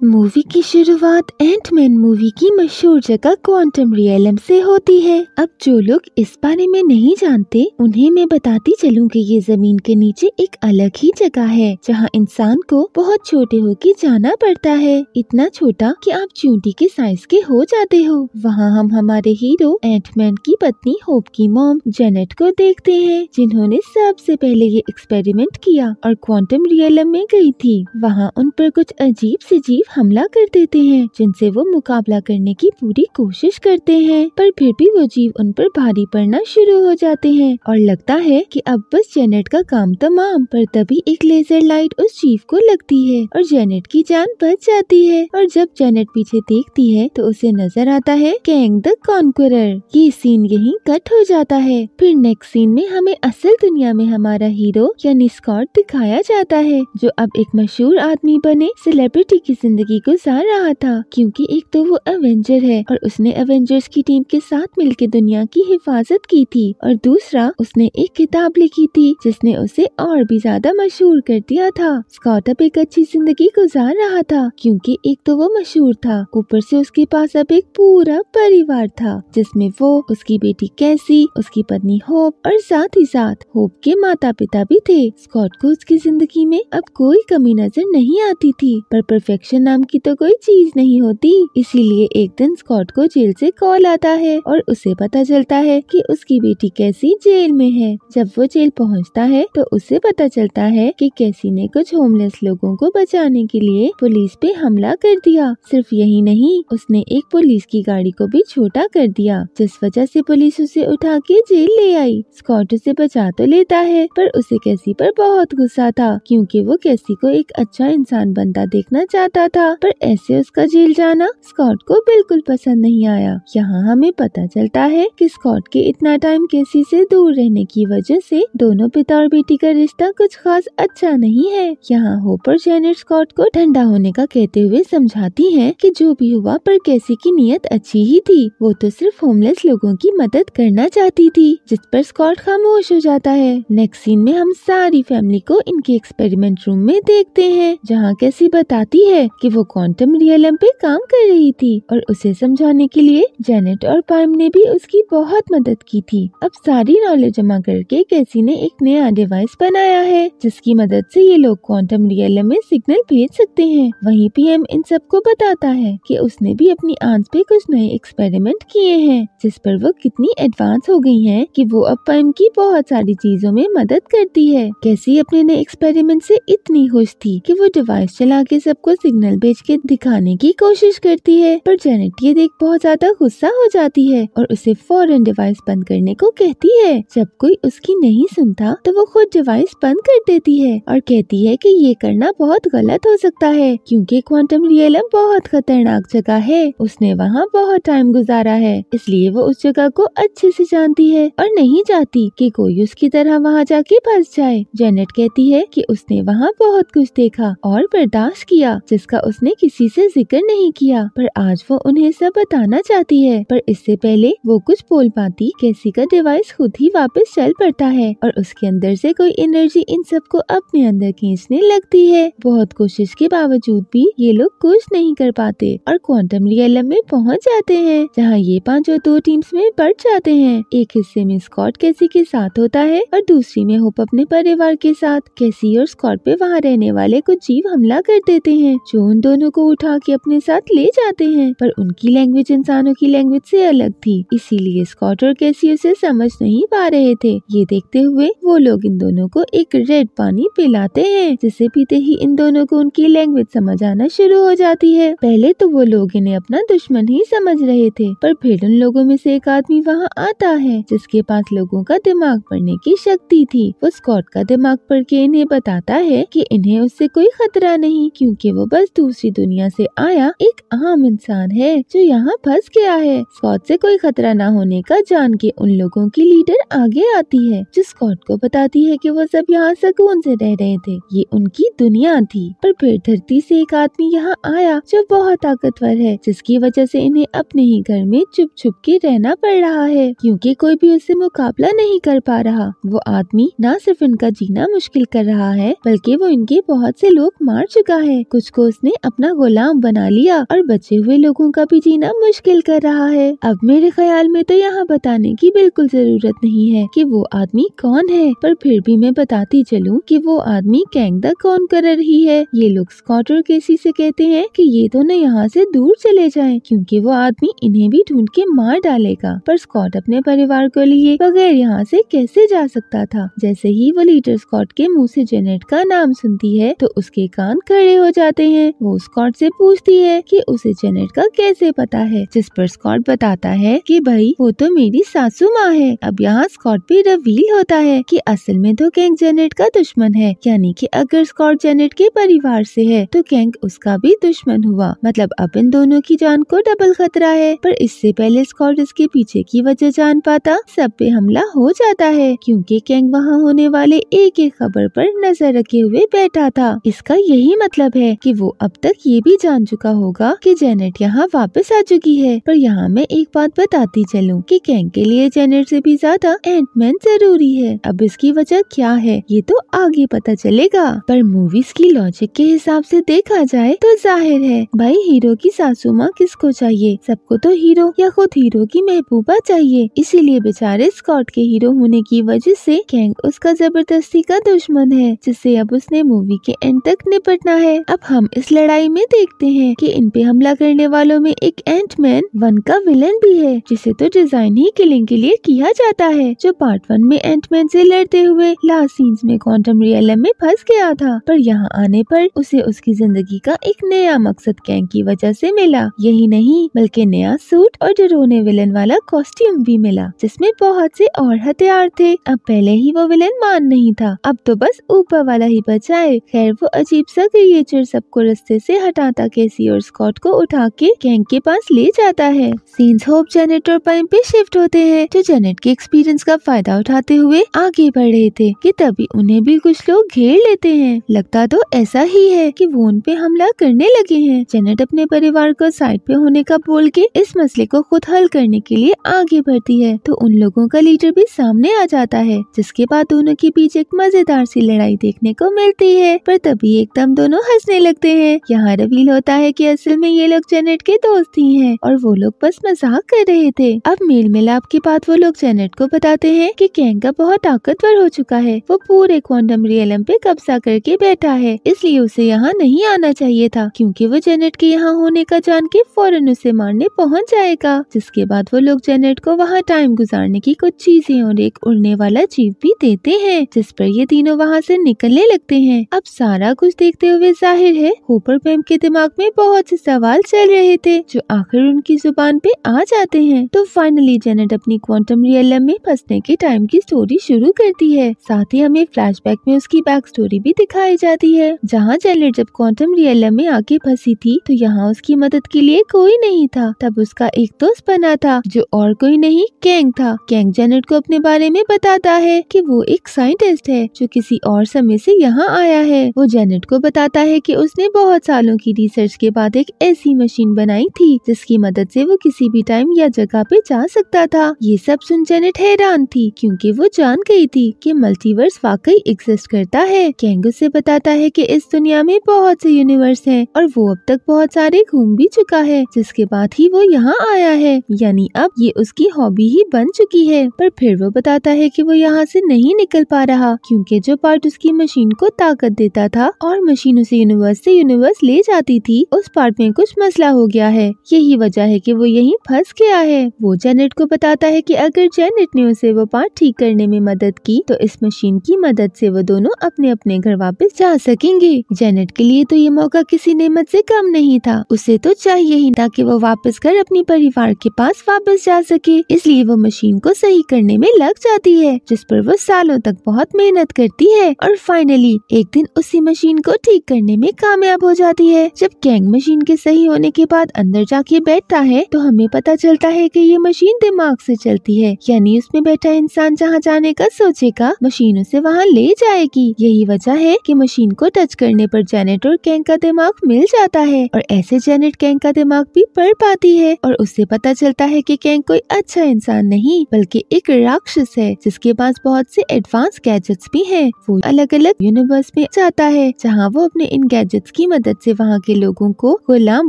Movie की शुरुआत Ant-Man movie की मशहूर जगह क्वांटम रियलम से होती है। अब जो लोग इस बारे में नहीं जानते, उन्हें मैं बताती चलूँ कि ये ज़मीन के नीचे एक अलग ही जगह है, जहाँ इंसान को बहुत छोटे होके जाना पड़ता है। इतना छोटा कि आप चूंटी के साइज़ के हो जाते हो। वहाँ हम हमारे हीरो एंटमैन की पत्नी होप की मॉम जेनेट को देखते हैं, जिन्होंने सबसे पहले ये एक्सपेरिमेंट किया और क्वांटम रियलम में गई थी। वहाँ उन पर कुछ अजीब से जीव हमला कर देते हैं, जिनसे वो मुकाबला करने की पूरी कोशिश करते हैं। पर फिर भी वो जीव उन पर भारी पड़ना शुरू हो जाते हैं और लगता है कि अब बस जेनेट का काम तमाम, पर तभी एक लेजर लाइट उस जीव को लगती है और जेनेट की जान बच जाती है। और जब जेनेट पीछे देखती है तो उसे नज़र आता है कैंग द कॉन्कुरर ये सीन यही कट हो जाता है। फिर नेक्स्ट सीन में हमें असल दुनिया में हमारा हीरो, यानी स्कॉट दिखाया जाता है, जो अब एक मशहूर आदमी बने सेलिब्रिटी की ज़िंदगी गुजार रहा था, क्योंकि एक तो वो एवेंजर है और उसने एवेंजर्स की टीम के साथ मिलकर दुनिया की हिफाजत की थी और दूसरा, उसने एक किताब लिखी थी, जिसने उसे और भी ज़्यादा मशहूर कर दिया था। स्कॉट अब एक अच्छी ज़िंदगी गुजार रहा था, क्योंकि एक तो वो मशहूर था, ऊपर से उसके पास अब एक पूरा परिवार था, जिसमें वो, उसकी बेटी कैसी उसकी पत्नी होप और साथ ही साथ होप के माता पिता भी थे। स्कॉट को उसकी ज़िंदगी में अब कोई कमी नज़र नहीं आती थी, पर परफेक्शन नाम की तो कोई चीज़ नहीं होती। इसीलिए एक दिन स्कॉट को जेल से कॉल आता है और उसे पता चलता है कि उसकी बेटी कैसी जेल में है। जब वो जेल पहुँचता है तो उसे पता चलता है कि कैसी ने कुछ होमलेस लोगों को बचाने के लिए पुलिस पे हमला कर दिया। सिर्फ़ यही नहीं, उसने एक पुलिस की गाड़ी को भी छोटा कर दिया, जिस वजह से पुलिस उसे उठा के जेल ले आई। स्कॉट उसे बचा तो लेता है, पर उसे कैसी पर बहुत गुस्सा था, क्योंकि वो कैसी को एक अच्छा इंसान बनता देखना चाहता था, पर ऐसे उसका जेल जाना स्कॉट को बिल्कुल पसंद नहीं आया। यहाँ हमें पता चलता है कि स्कॉट के इतना टाइम केसी से दूर रहने की वजह से दोनों पिता और बेटी का रिश्ता कुछ खास अच्छा नहीं है। यहाँ होपर जेनेट स्कॉट को ठंडा होने का कहते हुए समझाती है कि जो भी हुआ पर कैसी की नीयत अच्छी ही थी। वो तो सिर्फ़ होमलेस लोगों की मदद करना चाहती थी, जिस पर स्कॉट खामोश हो जाता है। नेक्स्ट सीन में हम सारी फैमिली को इनके एक्सपेरिमेंट रूम में देखते हैं, जहाँ कैसी बताती है कि वो क्वांटम रियलम पे काम कर रही थी और उसे समझाने के लिए जेनेट और पाइम ने भी उसकी बहुत मदद की थी। अब सारी नॉलेज जमा करके कैसी ने एक नया डिवाइस बनाया है, जिसकी मदद से ये लोग क्वांटम रियलम में सिग्नल भेज सकते हैं। वहीं पीएम इन सबको बताता है कि उसने भी अपनी आँच पे कुछ नए एक्सपेरिमेंट किए हैं, जिस पर वो कितनी एडवांस हो गई है कि वो अब पाइम की बहुत सारी चीज़ों में मदद करती है। कैसी अपने नए एक्सपेरिमेंट से इतनी खुश थी कि वो डिवाइस चला के सबको सिग्नल भेज के दिखाने की कोशिश करती है, पर जेनेट ये देख बहुत ज़्यादा गुस्सा हो जाती है और उसे फ़ौरन डिवाइस बंद करने को कहती है। जब कोई उसकी नहीं सुनता तो वो खुद डिवाइस बंद कर देती है और कहती है कि ये करना बहुत गलत हो सकता है, क्योंकि क्वांटम रियलम बहुत खतरनाक जगह है। उसने वहाँ बहुत टाइम गुजारा है, इसलिए वो उस जगह को अच्छे से जानती है और नहीं चाहती कि कोई उसकी तरह वहाँ जाके फंस जाए। जेनेट कहती है कि उसने वहाँ बहुत कुछ देखा और बर्दाश्त किया, जिसका उसने किसी से ज़िक्र नहीं किया, पर आज वो उन्हें सब बताना चाहती है। पर इससे पहले वो कुछ बोल पाती कैसी का डिवाइस खुद ही वापस चल पड़ता है और उसके अंदर से कोई एनर्जी इन सबको अपने अंदर खींचने लगती है। बहुत कोशिश के बावजूद भी ये लोग कुछ नहीं कर पाते और क्वांटम रियलम में पहुँच जाते हैं, जहाँ ये पाँचों दो टीम्स में बढ़ जाते हैं। एक हिस्से में स्कॉट कैसी के साथ होता है और दूसरी में होप अपने परिवार के साथ कैसी और स्कॉट पे वहाँ रहने वाले कुछ जीव हमला कर देते हैं, जो उन दोनों को उठा के अपने साथ ले जाते हैं, पर उनकी लैंग्वेज इंसानों की लैंग्वेज से अलग थी। इसीलिए स्कॉट और कैसी उसे समझ नहीं पा रहे थे। ये देखते हुए वो लोग इन दोनों को एक रेड पानी पिलाते हैं, जिसे पीते ही इन दोनों को उनकी लैंग्वेज समझ आना शुरू हो जाती है। पहले तो वो लोग इन्हें अपना दुश्मन ही समझ रहे थे, पर फिर उन लोगों में से एक आदमी वहाँ आता है, जिसके पास लोगों का दिमाग पढ़ने की शक्ति थी। वो स्कॉट का दिमाग पढ़ के इन्हें बताता है कि इन्हें उससे कोई खतरा नहीं, क्योंकि वो बस दूसरी दुनिया से आया एक आम इंसान है जो यहाँ फंस गया है। स्कॉट से कोई खतरा न होने का जान के उन लोगों की लीडर आगे आती है, जो स्कॉट को बताती है कि वो सब यहाँ सुकून से रह रहे थे। ये उनकी दुनिया थी। पर फिर धरती से एक आदमी यहाँ आया जो बहुत ताकतवर है, जिसकी वजह से इन्हें अपने ही घर में चुप छुप के रहना पड़ रहा है, क्योंकि कोई भी उससे मुकाबला नहीं कर पा रहा। वो आदमी न सिर्फ़ इनका जीना मुश्किल कर रहा है, बल्कि वो इनके बहुत से लोग मार चुका है। कुछ को उसने उसने अपना गुलाम बना लिया और बचे हुए लोगों का भी जीना मुश्किल कर रहा है। अब मेरे ख्याल में तो यहाँ बताने की बिल्कुल ज़रूरत नहीं है कि वो आदमी कौन है, पर फिर भी मैं बताती चलूँ कि वो आदमी कैंगदा कौन कर रही है। ये लोग स्कॉट और केसी से कहते हैं कि ये दोनों यहाँ से दूर चले जाएँ, क्योंकि वो आदमी इन्हें भी ढूंढ के मार डालेगा। पर स्कॉट अपने परिवार को लिए बगैर यहाँ से कैसे जा सकता था? जैसे ही वो लीडर स्कॉट के मुँह से जेनेट का नाम सुनती है तो उसके कान खड़े हो जाते हैं। वो स्कॉट से पूछती है कि उसे जेनेट का कैसे पता है। जिस पर स्कॉट बताता है कि भाई, वो तो मेरी सासू माँ है। अब यहाँ स्कॉट भी रिवील होता है कि असल में तो कैंग जेनेट का दुश्मन है। यानी कि अगर स्कॉट जेनेट के परिवार से है तो कैंग उसका भी दुश्मन हुआ। मतलब अब इन दोनों की जान को डबल खतरा है। पर इससे पहले स्कॉट इसके पीछे की वजह जान पाता, सब पे हमला हो जाता है। क्योंकि कैंग वहाँ होने वाले एक एक खबर पर नज़र रखे हुए बैठा था। इसका यही मतलब है कि वो अब तक ये भी जान चुका होगा कि जेनेट यहाँ वापस आ चुकी है। पर यहाँ मैं एक बात बताती चलूँ कि कैंग के लिए जेनेट से भी ज़्यादा एंटमैन ज़रूरी है। अब इसकी वजह क्या है, ये तो आगे पता चलेगा। पर मूवीज़ की लॉजिक के हिसाब से देखा जाए तो ज़ाहिर है, भाई हीरो की सासू माँ किसको चाहिए? सबको तो हीरो या खुद हीरो की महबूबा चाहिए। इसीलिए बेचारे स्कॉट के हीरो होने की वजह से कैंग उसका ज़बरदस्ती का दुश्मन है, जिससे अब उसने मूवी के एंड तक निपटना है। अब हम इस लड़ाई में देखते हैं कि इन पे हमला करने वालों में एक एंटमैन वन का विलन भी है, जिसे तो डिज़ाइन ही किलिंग के लिए किया जाता है, जो पार्ट वन में एंटमैन से लड़ते हुए लास्ट सीन्स में क्वांटम रियलम में फंस गया था। पर यहाँ आने पर उसे उसकी ज़िंदगी का एक नया मकसद कैंग की वजह से मिला। यही नहीं, बल्कि नया सूट और डरोने विलन वाला कॉस्ट्यूम भी मिला, जिसमें बहुत से और हथियार थे। अब पहले ही वो विलन मान नहीं था। अब तो बस ऊपर वाला ही बचाए खैर, वो अजीब सा क्रिएचर सबको से हटाता केसी और स्कॉट को उठा के कैंग के पास ले जाता है। सीन्स होप जेनेट और पाइम पे शिफ्ट होते हैं, जो जेनेट के एक्सपीरियंस का फ़ायदा उठाते हुए आगे बढ़ रहे थे, कि तभी उन्हें भी कुछ लोग घेर लेते हैं। लगता तो ऐसा ही है कि वो उन पे हमला करने लगे हैं। जेनेट अपने परिवार को साइड पे होने का बोल के इस मसले को खुद हल करने के लिए आगे बढ़ती है तो उन लोगों का लीडर भी सामने आ जाता है, जिसके बाद दोनों के बीच एक मज़ेदार सी लड़ाई देखने को मिलती है, पर तभी एकदम दोनों हंसने लगते हैं। यहाँ रिवील होता है कि असल में ये लोग जेनेट के दोस्त ही हैं और वो लोग बस मज़ाक कर रहे थे। अब मेल मिलाप के बाद वो लोग जेनेट को बताते हैं कि कैंगा बहुत ताकतवर हो चुका है। वो पूरे क्वांटम रियलम पे कब्जा करके बैठा है, इसलिए उसे यहाँ नहीं आना चाहिए था, क्योंकि वो जेनेट के यहाँ होने का जान के फ़ौरन उसे मारने पहुँच जाएगा, जिसके बाद वो लोग जेनेट को वहाँ टाइम गुजारने की कुछ चीज़ें और एक उड़ने वाला जीव भी देते हैं, जिस पर ये तीनों वहाँ से निकलने लगते हैं। अब सारा कुछ देखते हुए ज़ाहिर है होपर पैम के दिमाग में बहुत से सवाल चल रहे थे, जो आखिर उनकी ज़ुबान पे आ जाते हैं। तो फाइनली जेनेट अपनी क्वांटम रियलम में फंसने के टाइम की स्टोरी शुरू करती है। साथ ही हमें फ्लैशबैक में उसकी बैक स्टोरी भी दिखाई जाती है। जहाँ जेनेट जब क्वांटम रियलम में आके फंसी थी तो यहाँ उसकी मदद के लिए कोई नहीं था। तब उसका एक दोस्त बना था, जो और कोई नहीं कैंग था। कैंग जेनेट को अपने बारे में बताता है कि वो एक साइंटिस्ट है, जो किसी और समय से यहाँ आया है। वो जेनेट को बताता है कि उसने बहुत सालों की रिसर्च के बाद एक ऐसी मशीन बनाई थी, जिसकी मदद से वो किसी भी टाइम या जगह पे जा सकता था। ये सब सुन जेनेट हैरान थी, क्योंकि वो जान गई थी कि मल्टीवर्स वाकई एग्जिस्ट करता है। कैंग उसे बताता है कि इस दुनिया में बहुत से यूनिवर्स हैं, और वो अब तक बहुत सारे घूम भी चुका है, जिसके बाद ही वो यहाँ आया है। यानी अब ये उसकी हॉबी ही बन चुकी है। पर फिर वो बताता है कि वो यहाँ से नहीं निकल पा रहा, क्योंकि जो पार्ट उसकी मशीन को ताकत देता था, और मशीन उसे यूनिवर्स से यूनिवर्स ले जाती थी, उस पार्ट में कुछ मसला हो गया है। यही वजह है कि वो यहीं फंस गया है। वो जेनेट को बताता है कि अगर जेनेट ने उसे वो पार्ट ठीक करने में मदद की तो इस मशीन की मदद से वो दोनों अपने अपने घर वापस जा सकेंगे। जेनेट के लिए तो ये मौका किसी नेमत से कम नहीं था। उसे तो चाहिए ही था कि वो वापस कर अपने परिवार के पास वापस जा सके। इसलिए वो मशीन को सही करने में लग जाती है, जिस पर वो सालों तक बहुत मेहनत करती है। और फाइनली एक दिन उसी मशीन को ठीक करने में कामयाब हो जाती है। जब कैंग मशीन के सही होने के बाद अंदर जाके बैठता है तो हमें पता चलता है कि ये मशीन दिमाग से चलती है। यानी उसमें बैठा इंसान जहाँ जाने का सोचेगा मशीन उसे वहाँ ले जाएगी। यही वजह है कि मशीन को टच करने पर जेनेट और कैंग का दिमाग मिल जाता है। और ऐसे जेनेट कैंग का दिमाग भी पढ़ पाती है। और उससे पता चलता है कि कैंग कोई अच्छा इंसान नहीं, बल्कि एक राक्षस है, जिसके पास बहुत से एडवांस गैजेट्स भी हैं। वो अलग अलग यूनिवर्स में जाता है, जहाँ वो अपने इन गैजेट्स की मदद से वहाँ के लोगों को गुलाम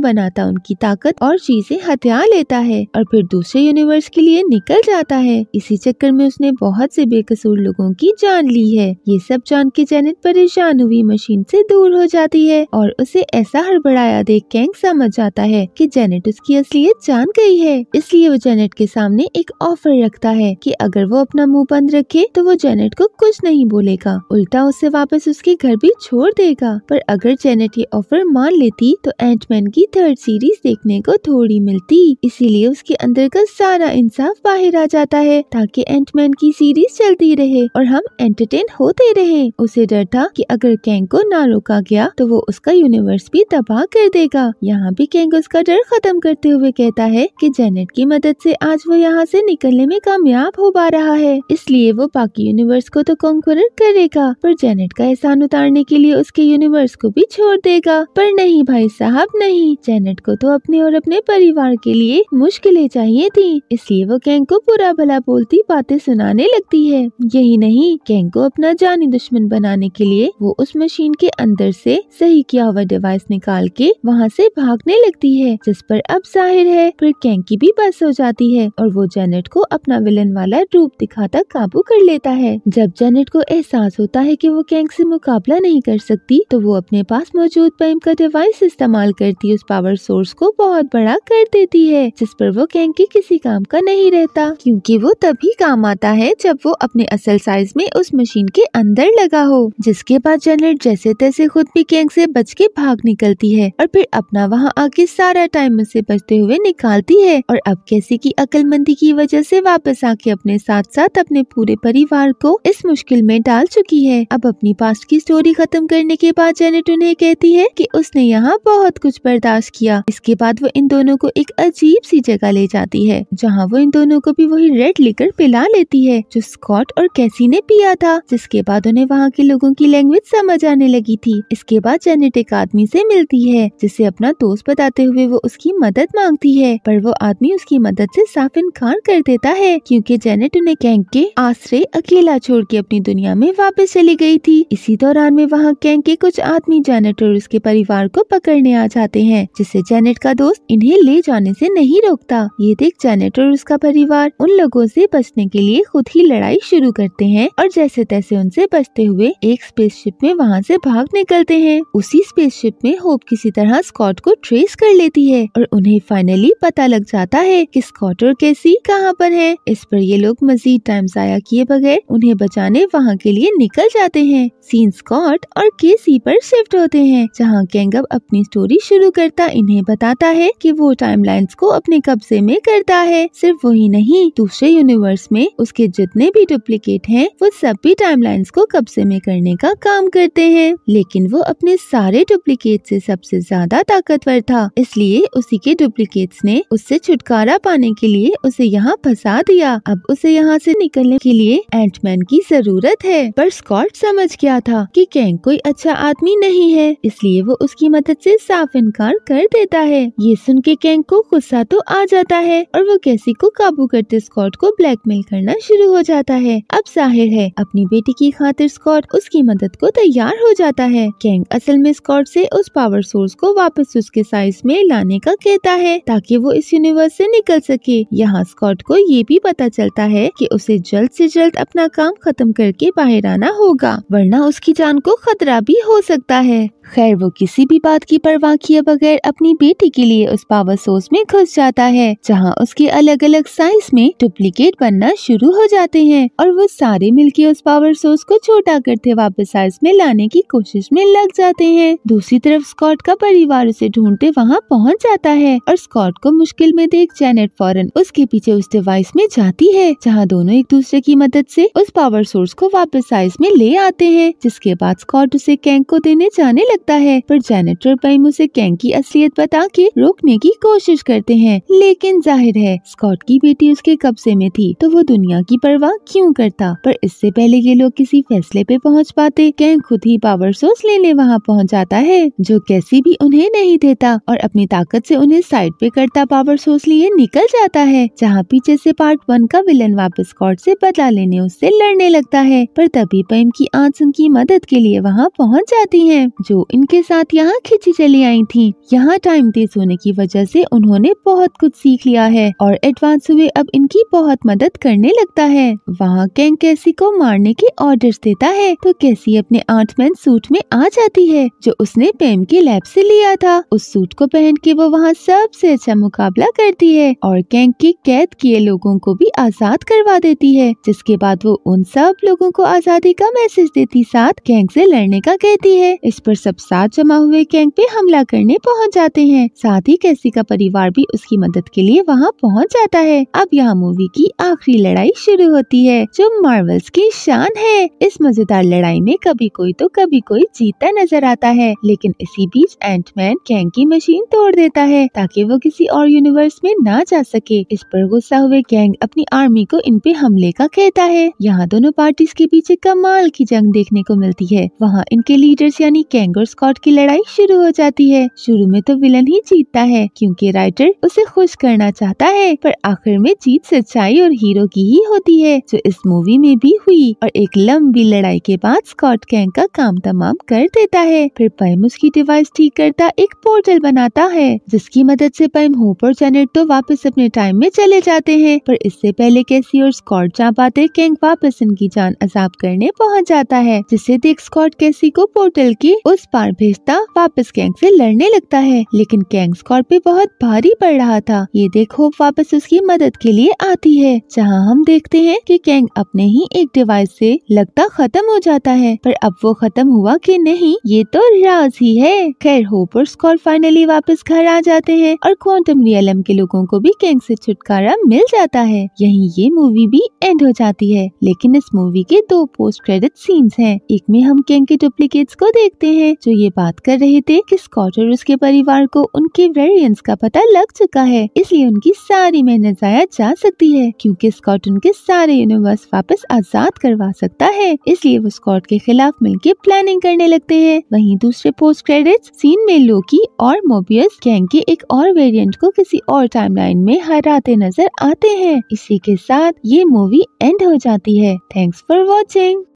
बनाता, उनकी ताकत और चीज़ें हथियार लेता है और फिर दूसरे यूनिवर्स के लिए निकल जाता है। इसी चक्कर में उसने बहुत से बेकसूर लोगों की जान ली है। ये सब जान के जेनेट परेशान हुई मशीन से दूर हो जाती है और उसे ऐसा हड़बड़ाया देख कैंग समझ जाता है कि जेनेट उसकी असलियत जान गई है। इसलिए वो जेनेट के सामने एक ऑफ़र रखता है कि अगर वो अपना मुँह बंद रखे तो वो जेनेट को कुछ नहीं बोलेगा। उल्टा उससे वापस उसके घर भी छोड़ देगा। पर अगर जेनेट ये ऑफ़र मान लेती तो एंटमैन की थर्ड सीरीज़ देखने को थोड़ी मिलती। इसीलिए उसके अंदर का सारा इंसाफ बाहर आ जाता है, ताकि एंटमैन की सीरीज़ चलती रहे और हम एंटरटेन होते रहे। उसे डर था कि अगर कैंग को ना रोका गया तो वो उसका यूनिवर्स भी तबाह कर देगा। यहाँ भी कैंग उसका डर खत्म करते हुए कहता है कि जेनेट की मदद से आज वो यहाँ से निकलने में कामयाब हो पा रहा है। इसलिए वो बाकी यूनिवर्स को तो कॉन्कर करेगा, पर जेनेट का एहसान उतारने के लिए उसके यूनिवर्स को भी छोड़ देगा। पर नहीं भाई साहब, नहीं। जेनेट को तो अपने और अपने परिवार के लिए मुश्किलें चाहिए थी। इसलिए वो कैंग को बुरा भला बोलती बातें सुनाने लगती है। यही नहीं कैंग को अपना जानी दुश्मन बनाने के लिए वो उस मशीन के अंदर से सही किया हुआ डिवाइस निकाल के वहाँ से भागने लगती है, जिस पर अब ज़ाहिर है फिर कैंग की भी बस हो जाती है और वो जेनेट को अपना विलन वाला रूप दिखाता काबू कर लेता है। जब जेनेट को एहसास होता है कि वो कैंग से मुकाबला नहीं कर सकती तो वो अपने पास मौजूद पैम का डिवाइस इस्तेमाल करती उस पावर सोर्स को बहुत बड़ा कर देती है, जिस पर वो कैंग के किसी काम का नहीं रहता, क्योंकि वो तभी काम आता है जब वो अपने असल साइज़ में उस मशीन के अंदर लगा हो, जिसके बाद जेनेट जैसे तैसे खुद भी कैंक से बच के भाग निकलती है, और फिर अपना वहाँ आके सारा टाइम से बचते हुए निकालती है, और अब कैसी की अकलमंदी की वजह से वापस आके अपने साथ साथ अपने पूरे परिवार को इस मुश्किल में डाल चुकी है। अब अपनी पास्ट की स्टोरी खत्म करने के बाद जेनेट उन्हें कहती है कि उसने यहाँ बहुत कुछ बर्दाश्त किया। इसके बाद वो इन दोनों को एक अजीब सी जगह ले जाती है, जहाँ वो इन दोनों को भी वही रेड लेकर पिला लेती है, जो स्कॉट और कैसी ने पिया था, जिसके बाद उन्हें वहाँ के लोगों की लैंग्वेज समझ आने लगी थी। इसके बाद जेनेट एक आदमी से मिलती है, जिसे अपना दोस्त बताते हुए वो उसकी मदद मांगती है, पर वो आदमी उसकी मदद से साफ़ इनकार कर देता है, क्योंकि जेनेट उन्हें कैंक के आश्रय अकेला छोड़ के अपनी दुनिया में वापस चली गई थी। इसी दौरान में वहाँ कैंक के कुछ आदमी जेनेट और उसके परिवार को पकड़ने आ जाते हैं, जिससे जेनेट का दोस्त इन्हें ले जाने से नहीं रोकता। ये देख जेनेट और उसका परिवार उन लोगों से बचने के लिए खुद ही लड़ाई शुरू करते हैं और जैसे तैसे उनसे बचते हुए एक स्पेसशिप में वहाँ से भाग निकलते हैं। उसी स्पेसशिप में होप किसी तरह स्कॉट को ट्रेस कर लेती है और उन्हें फाइनली पता लग जाता है कि स्कॉट और कैसी कहाँ पर है। इस पर ये लोग मजीद टाइम जाया किए बगैर उन्हें बचाने वहाँ के लिए निकल जाते हैं। सीन स्कॉट और केसी पर शिफ्ट होते हैं जहाँ कैंगब अपनी स्टोरी शुरू करता, इन्हें बताता है कि वो टाइमलाइंस को अपने कब्जे में करता है। सिर्फ़ वही नहीं, दूसरे यूनिवर्स में उसके जितने भी डुप्लीकेट हैं, वो सब भी टाइमलाइंस को कब्जे में करने का काम करते हैं। लेकिन वो अपने सारे डुप्लीकेट से सबसे ज़्यादा ताकतवर था। इसलिए उसी के डुप्लीकेट्स ने उससे छुटकारा पाने के लिए उसे यहाँ फंसा दिया। अब उसे यहाँ से निकलने के लिए एंटमैन की ज़रूरत है। पर स्कॉट समझ गया था कि कैंग कोई अच्छा आदमी नहीं है। इसलिए वो उसकी मदद से साफ़ इनकार कर देता है। ये सुन के कैंग को गुस्सा तो आ जाता है और वो कैसी को काबू करते स्कॉट को ब्लैकमेल करना शुरू हो जाता है। अब ज़ाहिर है, अपनी बेटी की खातिर स्कॉट उसकी मदद को तैयार हो जाता है। कैंग असल में स्कॉट से उस पावर सोर्स को वापस उसके साइज़ में लाने का कहता है, ताकि वो इस यूनिवर्स से निकल सके। यहाँ स्कॉट को ये भी पता चलता है कि उसे जल्द से जल्द अपना काम खत्म करके बाहर आना होगा, वरना उसकी जान को खतरा भी हो सकता है। खैर वो किसी भी बात की परवाह किए बगैर अपनी बेटी के लिए उस पावर सोर्स में घुस जाता है, जहाँ उसके अलग अलग साइज़ में डुप्लीकेट बनना शुरू हो जाते हैं और वो सारे मिलके उस पावर सोर्स को छोटा करते वापस साइज़ में लाने की कोशिश में लग जाते हैं। दूसरी तरफ़ स्कॉट का परिवार उसे ढूंढते वहाँ पहुँच जाता है और स्कॉट को मुश्किल में देख जैनेट फॉरन उसके पीछे उस डिवाइस में जाती है, जहाँ दोनों एक दूसरे की मदद से उस पावर सोर्स को वापस साइज़ में ले आते हैं, जिसके बाद स्कॉट उसे कैंक को देने जाने लगता है। पर जैनेट और पैम उसे कैंक की असलियत बता के रोकने की कोशिश करते हैं। लेकिन ज़ाहिर है स्कॉट की बेटी उसके कब्जे में थी तो वो दुनिया की परवाह क्यों करता? पर इससे पहले ये लोग किसी फैसले पे पहुँच पाते। कैंक खुद ही पावर सोर्स लेने वहाँ पहुँच जाता है, जो कैसी भी उन्हें नहीं देता। और अपनी ताकत से उन्हें साइड पे करता पावर सोर्स लिए निकल जाता है, जहाँ पीछे से पार्ट वन का विलन वापस स्कॉट से बदला लेने उससे लड़ने लगता है। पर तभी पैम की आँच उनकी मदद के लिए वहाँ पहुँच जाती है, जो इनके के साथ यहाँ खिंची चली आई थी। यहाँ टाइम तेज होने की वजह से उन्होंने बहुत कुछ सीख लिया है और एडवांस हुए अब इनकी बहुत मदद करने लगता है। वहाँ कैंग कैसी को मारने के ऑर्डर्स देता है तो कैसी अपने आर्टमैन सूट में आ जाती है, जो उसने पेम के लैब से लिया था। उस सूट को पहन के वो वहाँ सबसे अच्छा मुकाबला करती है और कैंग की कैद किए लोगों को भी आज़ाद करवा देती है, जिसके बाद वो उन सब लोगों को आज़ादी का मैसेज देती साथ कैंग से लड़ने का कहती है। इस पर सब साथ जमा हुए कैंग पे हमला करने पहुँच जाते हैं। साथ ही कैसी का परिवार भी उसकी मदद के लिए वहाँ पहुँच जाता है। अब यहाँ मूवी की आखिरी लड़ाई शुरू होती है, जो मार्वल्स की शान है। इस मज़ेदार लड़ाई में कभी कोई तो कभी कोई जीता नज़र आता है, लेकिन इसी बीच एंटमैन कैंग की मशीन तोड़ देता है, ताकि वो किसी और यूनिवर्स में ना जा सके। इस पर गुस्सा हुए कैंग अपनी आर्मी को इन पे हमले का कहता है। यहाँ दोनों पार्टीज़ के पीछे कमाल की जंग देखने को मिलती है। वहाँ इनके लीडर्स यानी कैंग और स्कॉट की लड़ाई शुरू हो जाती है। शुरू में तो विलन ही जीतता है, क्योंकि राइटर उसे खुश करना चाहता है, पर आखिर में जीत सच्चाई और हीरो की ही होती है, जो इस मूवी में भी हुई और एक लंबी लड़ाई के बाद स्कॉट कैंग का काम तमाम कर देता है। फिर पैम उसकी डिवाइस ठीक करता एक पोर्टल बनाता है, जिसकी मदद से पैम होप और जेनेट तो वापस अपने टाइम में चले जाते हैं, पर इससे पहले कैसी और स्कॉट जा पाते कैंग वापस इनकी जान अजाब करने पहुँच जाता है, जिसे देख स्कॉट कैसी को पोर्टल के उस पार भेजता वापस कैंग से लड़ने लगता है। लेकिन कैंग स्कॉट पे बहुत भारी पड़ रहा था। ये देख होप वापस उसकी मदद के लिए आती है। जहाँ हम देखते हैं कि कैंग अपने ही एक डिवाइस से लगता खत्म हो जाता है। पर अब वो खत्म हुआ कि नहीं, ये तो राज ही है। खैर, होप और स्कॉट फाइनली वापस घर आ जाते हैं और क्वांटम रियलम के लोगों को भी कैंग से छुटकारा मिल जाता है। यही ये मूवी भी एंड हो जाती है। लेकिन इस मूवी के दो पोस्ट क्रेडिट सीन्स हैं। एक में हम कैंग के डुप्लीकेट्स को देखते हैं, जो ये बात कर रहे थे कि स्कॉट और उसके परिवार को उनके वेरिएंट्स का पता लग चुका है, इसलिए उनकी सारी मेहनत जाया जा सकती है, क्योंकि स्कॉट उनके सारे यूनिवर्स वापस आज़ाद करवा सकता है, इसलिए वो स्कॉट के खिलाफ मिलकर प्लानिंग करने लगते हैं। वहीं दूसरे पोस्ट क्रेडिट सीन में लोकी और मोबियस गैंग के एक और वेरिएंट को किसी और टाइमलाइन में हराते नज़र आते हैं। इसी के साथ ये मूवी एंड हो जाती है। Thanks for watching